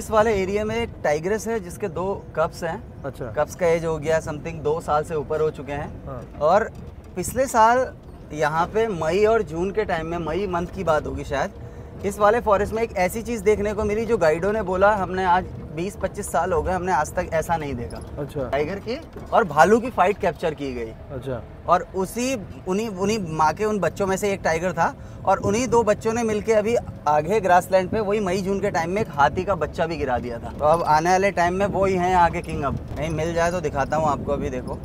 इस वाले एरिया में एक टाइग्रेस है जिसके दो कप्स हैं। अच्छा। कप्स का एज हो गया समथिंग दो साल से ऊपर हो चुके हैं। हाँ। और पिछले साल यहाँ पे मई और जून के टाइम में मई मंथ की बात होगी शायद इस वाले फॉरेस्ट में एक ऐसी चीज़ देखने को मिली जो गाइडों ने बोला हमने आज 20-25 साल हो गए हमने आज तक ऐसा नहीं देखा। अच्छा। टाइगर की और भालू की फाइट कैप्चर की गई। अच्छा। और उसी उन्हीं उन्हीं माँ के उन बच्चों में से एक टाइगर था और उन्हीं दो बच्चों ने मिलके अभी आगे ग्रासलैंड पे वही मई जून के टाइम में एक हाथी का बच्चा भी गिरा दिया था। तो अब आने वाले टाइम में वो ही है आगे किंग अब। कहीं मिल जाए तो दिखाता हूँ आपको अभी देखो।